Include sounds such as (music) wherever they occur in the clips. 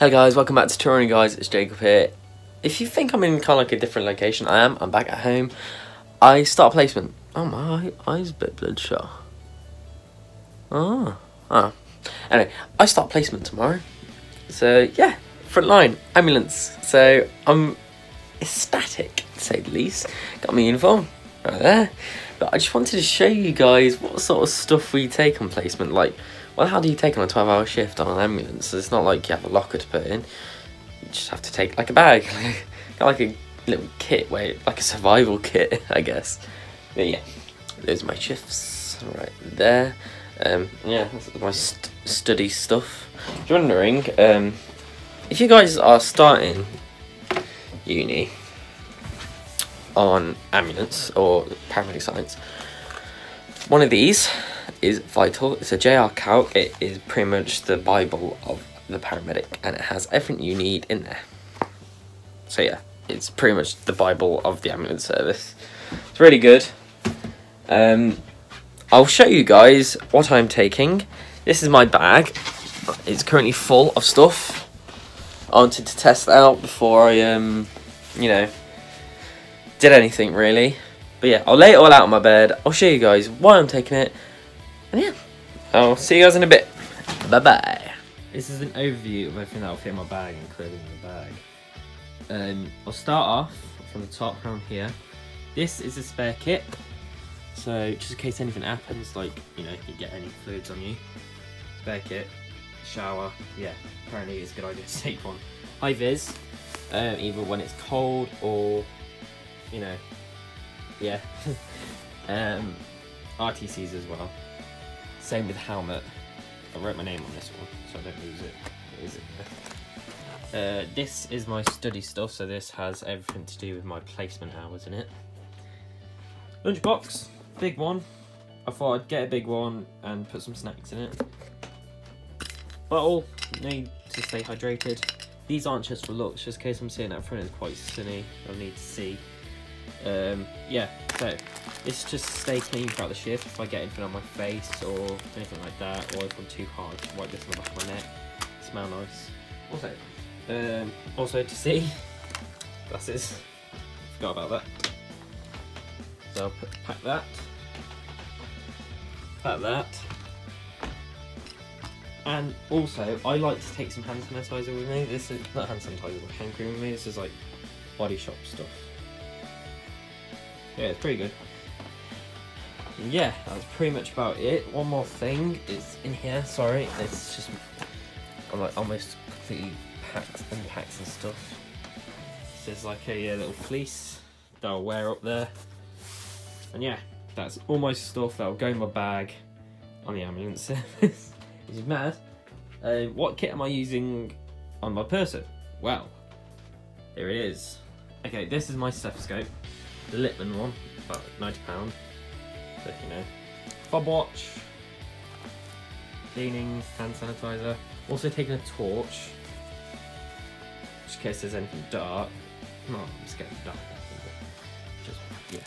Hello guys, welcome back to 2 Ordinary Guys, it's Jacob here. If you think I'm in kind of like a different location, I am, I'm back at home. I start placement. Oh my eyes a bit bloodshot. Oh, ah. Anyway, I start placement tomorrow. So yeah, front line, ambulance. So I'm ecstatic, to say the least. Got my uniform right there. But I just wanted to show you guys what sort of stuff we take on placement. Like, well, how do you take on a 12 hour shift on an ambulance? It's not like you have a locker to put in. You just have to take like a bag, (laughs) like a little kit, where like a survival (laughs) kit, I guess. But yeah, those are my shifts right there. Um, yeah, that's my st study stuff. You're wondering, um, if you guys are starting uni on ambulance or paramedic science, one of these is vital. It's a JR Calc. It is pretty much the Bible of the paramedic, and it has everything you need in there. So yeah, it's pretty much the Bible of the ambulance service. It's really good. Um, I'll show you guys what I'm taking. This is my bag. It's currently full of stuff. I wanted to test out before I, um, you know, did anything really. But yeah, I'll lay it all out on my bed. I'll show you guys why I'm taking it. And yeah, I'll see you guys in a bit. Bye bye. This is an overview of everything that'll fit in my bag, including the bag. Um, I'll start off from the top around here. This is a spare kit, so just in case anything happens, like you know, you get any fluids on you. Spare kit, shower. Yeah, apparently it's a good idea to (laughs) take one. High vis, um, either when it's cold or you know, yeah. (laughs) um, RTCs as well. Same with helmet. I wrote my name on this one, so I don't lose it. It is there. Uh, this is my study stuff, so this has everything to do with my placement hours in it. Lunchbox, big one. I thought I'd get a big one and put some snacks in it. Bottle, need to stay hydrated. These aren't just for looks, just in case I'm sitting out front, it's quite sunny, I'll need to see. Um, yeah, so it's just stay clean throughout the shift. If I get anything on my face or anything like that, or if I'm too hard, just wipe this on the back of my neck. Smell nice. Also, um, also to see glasses. Forgot about that. So I'll put, pack that. Pack that. And also, I like to take some hand sanitizer with me. This is not hand sanitizer, but hand cream with me. This is like body shop stuff. Yeah, it's pretty good. Yeah, that's pretty much about it. One more thing is in here. Sorry, it's just I'm like almost completely packed, unpacked and stuff. There's like a, a little fleece that I'll wear up there. And yeah, that's all my stuff that'll go in my bag on the ambulance (laughs) service. Which is mad. Uh, what kit am I using on my person? Well, here it is. Okay, this is my stethoscope the Littmann one, about £90. So, you know. Fob watch, cleaning, hand sanitizer. Also taking a torch, just in case there's anything dark. No, I'm scared of dark. Just, yeah.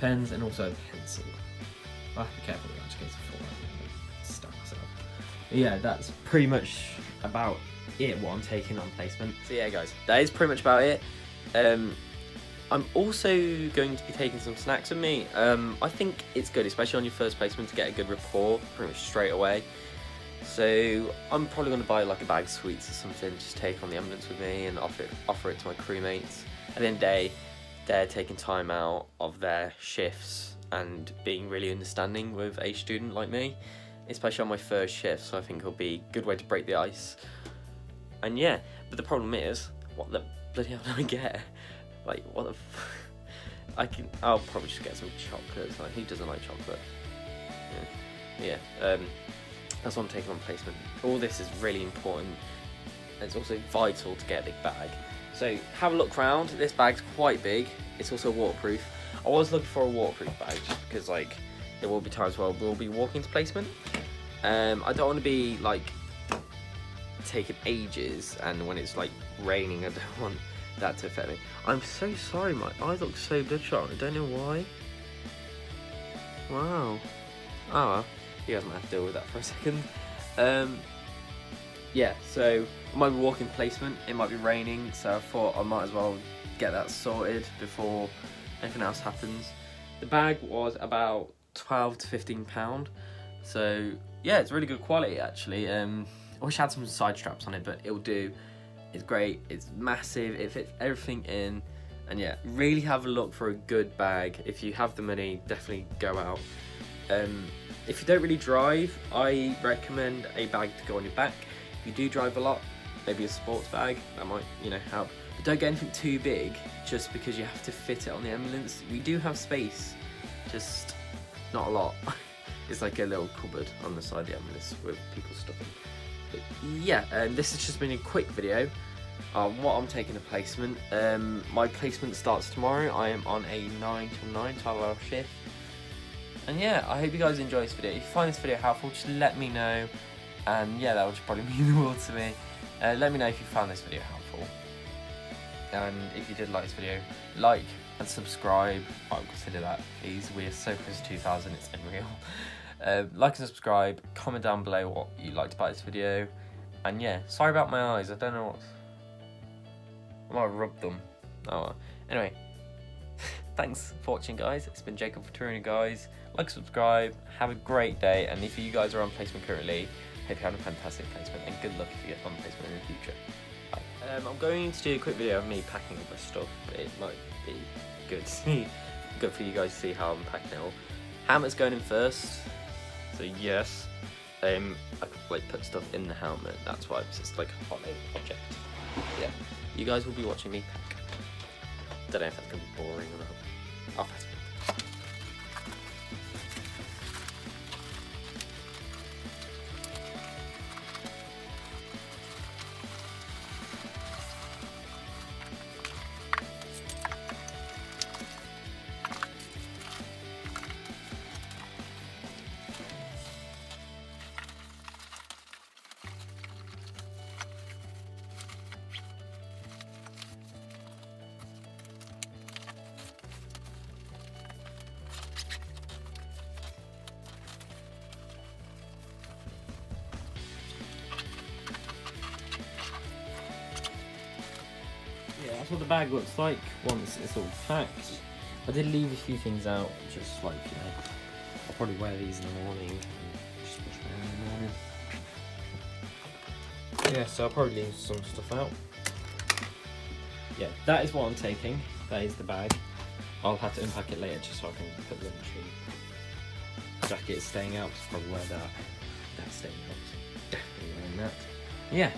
Pens and also a pencil. I have to be careful with that, just in case I fall and stuck myself. But yeah, that's pretty much about it, what I'm taking on placement. So yeah, guys, that is pretty much about it. Um, I'm also going to be taking some snacks with me. Um, I think it's good, especially on your first placement, to get a good rapport pretty much straight away. So I'm probably going to buy like a bag of sweets or something, just take on the ambulance with me and offer it, offer it to my crewmates. At the end of the day, they're taking time out of their shifts and being really understanding with a student like me, especially on my first shift. So I think it'll be a good way to break the ice. And yeah, but the problem is, what the bloody hell do I get? Like, what the f (laughs) I can, I'll probably just get some chocolates. Like, who doesn't like chocolate? Yeah, yeah um, that's what I'm taking on placement. All this is really important. It's also vital to get a big bag. So have a look around. This bag's quite big. It's also waterproof. I was looking for a waterproof bag just because like there will be times where we'll be walking to placement. Um, I don't want to be like taking ages and when it's like raining I don't (laughs) want that to affect me. I'm so sorry, my eyes look so bloodshot. I don't know why. Wow. Oh well, you guys might have to deal with that for a second. Um, yeah, so I might be walking placement. It might be raining, so I thought I might as well get that sorted before anything else happens. The bag was about 12 to 15 pound, so yeah, it's really good quality actually. Um, I wish I had some side straps on it, but it'll do. It's great. It's massive. It fits everything in, and yeah, really have a look for a good bag. If you have the money, definitely go out. Um, if you don't really drive, I recommend a bag to go on your back. If you do drive a lot, maybe a sports bag that might you know help. But don't get anything too big, just because you have to fit it on the ambulance. We do have space, just not a lot. (laughs) it's like a little cupboard on the side of the ambulance with people's stuff. But yeah, um, this has just been a quick video on what I'm taking a placement. Um, my placement starts tomorrow. I am on a 9 to 9 12 hour shift. And yeah, I hope you guys enjoy this video. If you find this video helpful, just let me know. And yeah, that would probably (laughs) mean the world to me. Uh, let me know if you found this video helpful. And if you did like this video, like and subscribe. I would consider that, please. We are so close to 2,000, it's unreal. Uh, (laughs) like and subscribe, comment down below what you liked about this video. And yeah, sorry about my eyes, I don't know what... I might have rubbed them. Oh well. Anyway, (laughs) thanks for watching guys. It's been Jacob Fortuna guys. Like, subscribe, have a great day. And if you guys are on placement currently, hope you have a fantastic placement. And good luck if you get on placement in the future. Bye. Um, I'm going to do a quick video of me packing all my stuff. It might be good (laughs) good for you guys to see how I'm packing it all. Helmet's going in first. So yes, um, I could like put stuff in the helmet. That's why it's just like a hot object. Yeah, you guys will be watching me pack. Don't know if that's gonna be boring or not. I'll pass Yeah, that's what the bag looks like once it's all packed. I did leave a few things out, just like, you know, I'll probably wear these in the morning. Yeah, so I'll probably leave some stuff out. Yeah, that is what I'm taking. That is the bag. I'll have to unpack it later just so I can put the tree. Jacket is staying out, so I'll probably wear that. That's staying out. Definitely wearing that. Yeah,